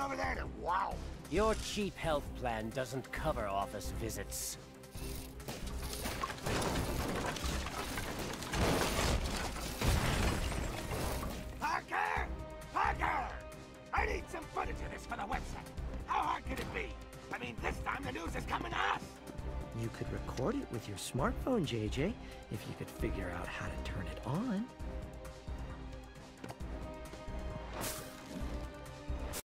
over there wow. Your cheap health plan doesn't cover office visits. Parker! Parker! I need some footage of this for the website. How hard could it be? I mean, this time the news is coming to us. You could record it with your smartphone, JJ, if you could figure out how to turn it on.